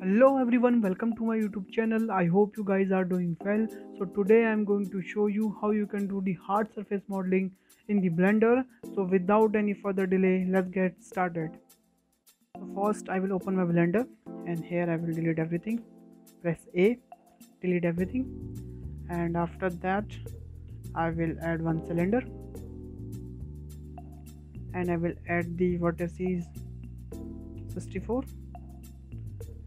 hello everyone welcome to my youtube channel. I hope you guys are doing well. So today i'm going to show you how you can do the hard surface modeling in the blender. So without any further delay let's get started. So first i will open my blender and here i will delete everything. Press a delete everything. And after that i will add one cylinder. And i will add the vertices 64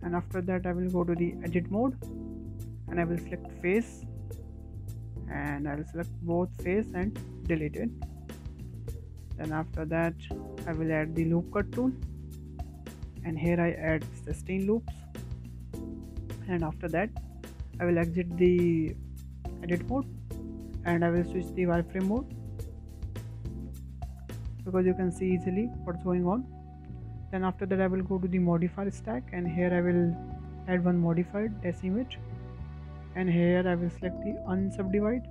and after that I will go to the edit mode. And I will select face. And I will select both face and delete it. Then after that I will add the loop cut tool. And here I add 16 loops. And after that I will exit the edit mode. And I will switch the wireframe mode. Because you can see easily what's going on then after that I will go to the modifier stack and here I will add one modifier decimate. And here I will select the unsubdivide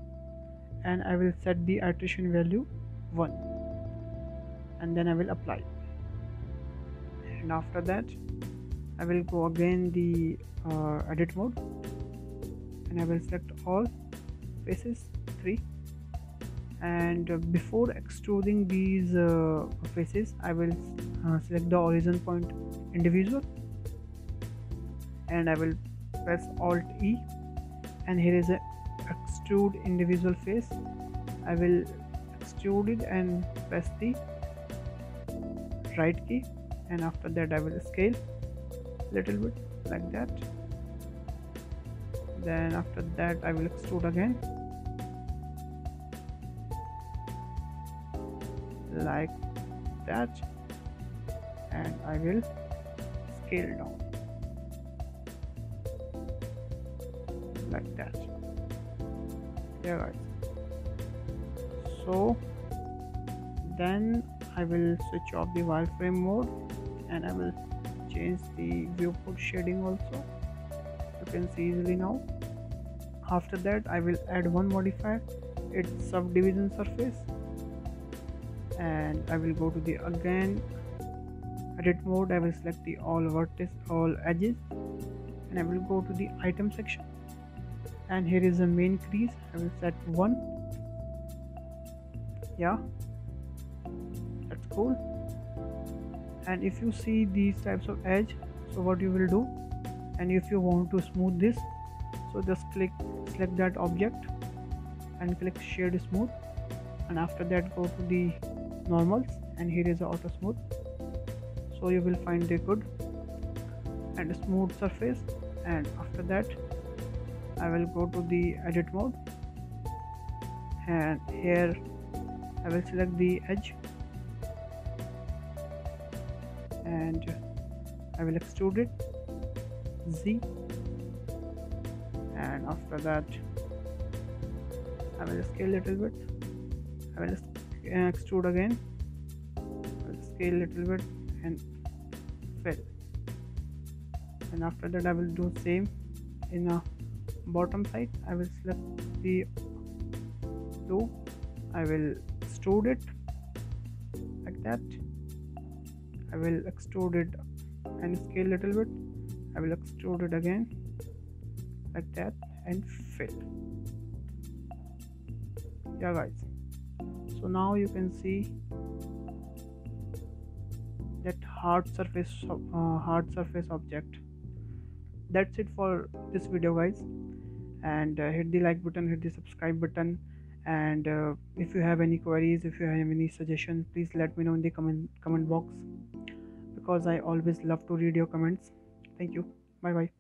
and I will set the iteration value 1 and then I will apply. And after that I will go again the uh, edit mode. And I will select all faces 3 and before extruding these uh, faces I will uh, select the origin point individual. And I will press alt E. And here is a extrude individual face. I will extrude it and press the right key. And after that I will scale a little bit like that. Then after that I will extrude again like that and I will scale down like that. Yeah guys. So then I will switch off the wireframe mode and I will change the viewport shading also. You can see easily now. After that I will add one modifier. Its subdivision surface and I will go to the again. Edit mode I will select the all vertices all edges and I will go to the item section. And here is the mean crease I will set 1 yeah that's cool. And if you see these types of edge so what you will do and if you want to smooth this so just click select that object and click shade smooth. And after that go to the normals and here is the auto smooth. So you will find a good and smooth surface. And after that I will go to the edit mode. And here I will select the edge. And I will extrude it. Z. And after that I will scale a little bit. I will Uh, extrude again. I'll scale a little bit and fill. And after that I will do same in a bottom side. I will select the loop I will extrude it like that. I will extrude it and scale a little bit. I will extrude it again like that and fill. Yeah guys so now you can see that hard surface uh, hard surface object. That's it for this video guys. And uh, hit the like button hit the subscribe button. And uh, if you have any queries if you have any suggestions please let me know in the comment comment box. Because i always love to read your comments. Thank you. Bye bye